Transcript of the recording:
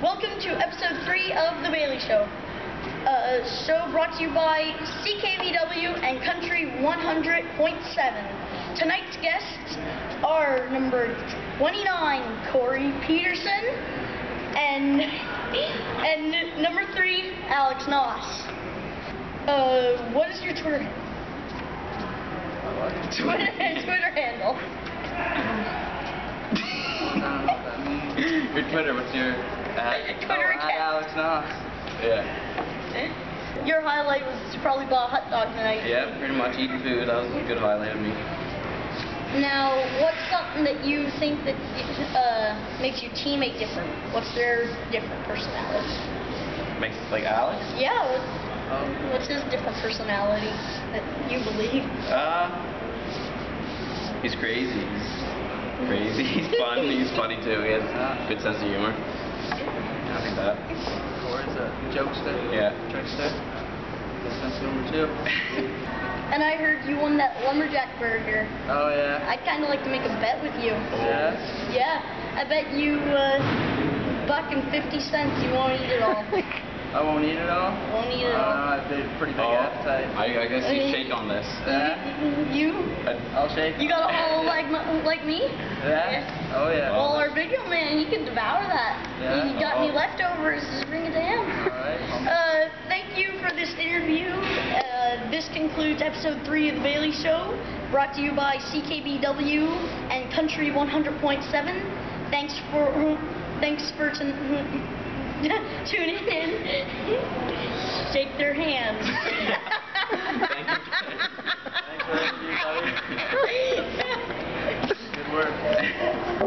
Welcome to episode three of The Bailly Show. A show brought to you by CKBW and Country 100.7. Tonight's guests are number 29, Cory Peterson, and and number three, Alex Nauss. Uh, what is your Twitter Twitter, Twitter handle? Your Twitter, what's your at? Twitter oh, account. Alex Nauss. Yeah. Your highlight was to probably buy a hot dog tonight. Yeah, pretty much eating food. That was a good highlight of me. Now, what's something that you think that uh, makes your teammate different? What's their different personality? Makes like Alex. Yeah, what's, Um, what's his different personality that you believe? uh, he's crazy. He's crazy. He's fun. He's funny too. He has a good sense of humor. I think that. Cory's a jokester. Yeah. Trickster. Good sense of humor too. And I heard you won that lumberjack burger. Oh yeah. I'd kind of like to make a bet with you. Yeah. Yeah, I bet you uh, buck and fifty cents you won't eat it all. I won't eat it all. won't eat it Uh, all. I have a pretty big Oh, appetite. I, I guess you shake on this. Yeah. You? I- I'll shake. You got a hollow like m- like me? Yeah. Oh yeah. Well, our video man, he can devour that. Yeah. If you got any Oh. leftovers, just bring it to him. Alright. Uh, thank you for this interview. Uh, this concludes episode three of the Bailly Show, brought to you by CKBW and Country 100.7. Thanks for thanks for tun- tuning in. Shake their hands. Thank you. Thanks for the interview, buddy. Good work.